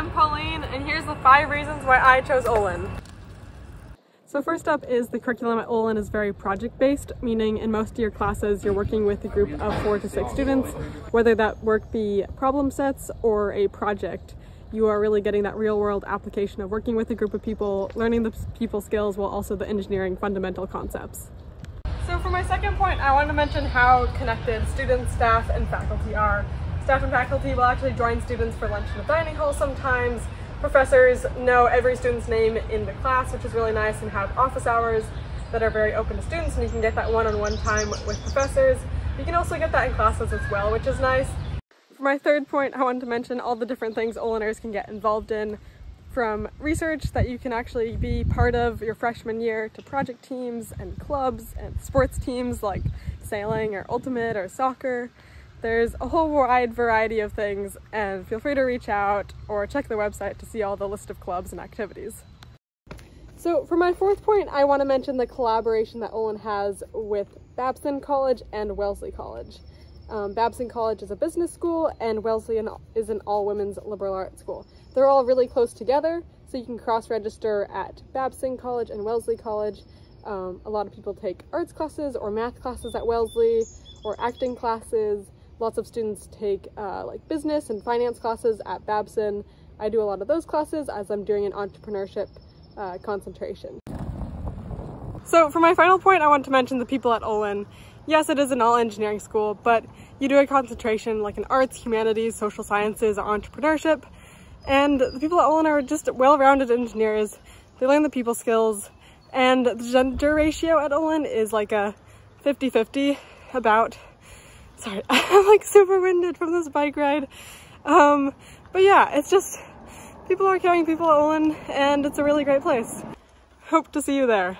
I'm Pauline, and here's the five reasons why I chose Olin. So first up is the curriculum at Olin is very project-based, meaning in most of your classes you're working with a group of four to six students, whether that work be problem sets or a project. You are really getting that real-world application of working with a group of people, learning the people skills while also the engineering fundamental concepts. So for my second point, I want to mention how connected students, staff, and faculty are. Staff and faculty will actually join students for lunch in the dining hall sometimes. Professors know every student's name in the class, which is really nice, and have office hours that are very open to students, and you can get that one-on-one -on -one time with professors. You can also get that in classes as well, which is nice. For my third point, I wanted to mention all the different things Oliners can get involved in, from research that you can actually be part of your freshman year to project teams and clubs and sports teams like sailing or ultimate or soccer. There's a whole wide variety of things and feel free to reach out or check the website to see all the list of clubs and activities. So for my fourth point, I want to mention the collaboration that Olin has with Babson College and Wellesley College. Um, Babson College is a business school and Wellesley is an all-women's liberal arts school. They're all really close together, so you can cross-register at Babson College and Wellesley College. Um, a lot of people take arts classes or math classes at Wellesley or acting classes Lots of students take uh, like business and finance classes at Babson. I do a lot of those classes as I'm doing an entrepreneurship uh, concentration. So for my final point, I want to mention the people at Olin. Yes, it is an all engineering school, but you do a concentration like in arts, humanities, social sciences, entrepreneurship, and the people at Olin are just well-rounded engineers. They learn the people skills, and the gender ratio at Olin is like a 50-50 about sorry, I'm like super winded from this bike ride. Um, but yeah, it's just, people are carrying people at Olin and it's a really great place. Hope to see you there.